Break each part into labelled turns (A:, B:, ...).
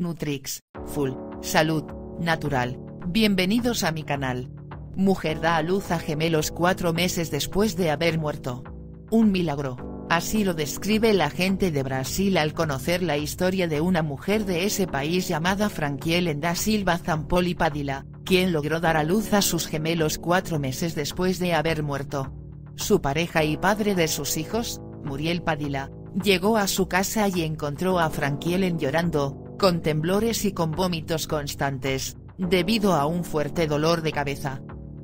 A: Nutrix, Full, Salud, Natural. Bienvenidos a mi canal. Mujer da a luz a gemelos cuatro meses después de haber muerto. Un milagro, así lo describe la gente de Brasil al conocer la historia de una mujer de ese país llamada Franquielen da Silva Zampoli Padilla, quien logró dar a luz a sus gemelos cuatro meses después de haber muerto. Su pareja y padre de sus hijos, Muriel Padilla, llegó a su casa y encontró a Franquielen llorando, con temblores y con vómitos constantes, debido a un fuerte dolor de cabeza.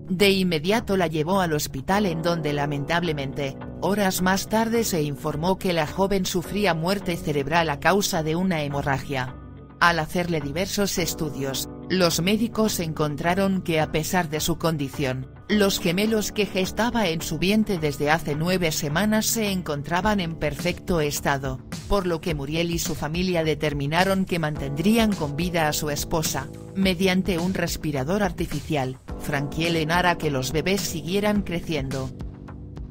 A: De inmediato la llevó al hospital en donde lamentablemente, horas más tarde se informó que la joven sufría muerte cerebral a causa de una hemorragia. Al hacerle diversos estudios, los médicos encontraron que a pesar de su condición, los gemelos que gestaba en su vientre desde hace nueve semanas se encontraban en perfecto estado, por lo que Muriel y su familia determinaron que mantendrían con vida a su esposa, mediante un respirador artificial, Frankiel hará que los bebés siguieran creciendo.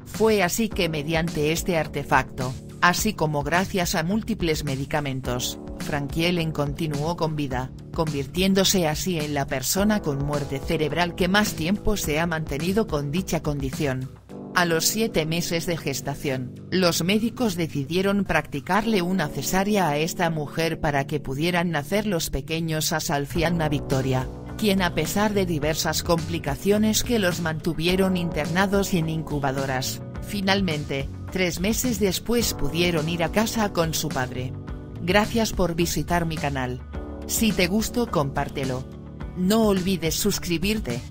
A: Fue así que mediante este artefacto, así como gracias a múltiples medicamentos, Frankielen continuó con vida, convirtiéndose así en la persona con muerte cerebral que más tiempo se ha mantenido con dicha condición. A los siete meses de gestación, los médicos decidieron practicarle una cesárea a esta mujer para que pudieran nacer los pequeños a Salfianna Victoria, quien a pesar de diversas complicaciones que los mantuvieron internados en incubadoras, finalmente, tres meses después pudieron ir a casa con su padre. Gracias por visitar mi canal. Si te gustó compártelo. No olvides suscribirte.